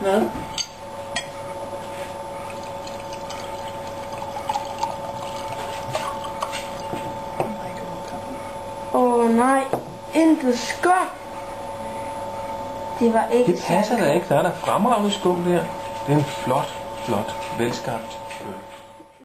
Hvad? Åh oh, nej, intet skum. Det var ikke Det passer da ikke. Der er der fremragende skum der. Det er en flot, flot, velskabt øl.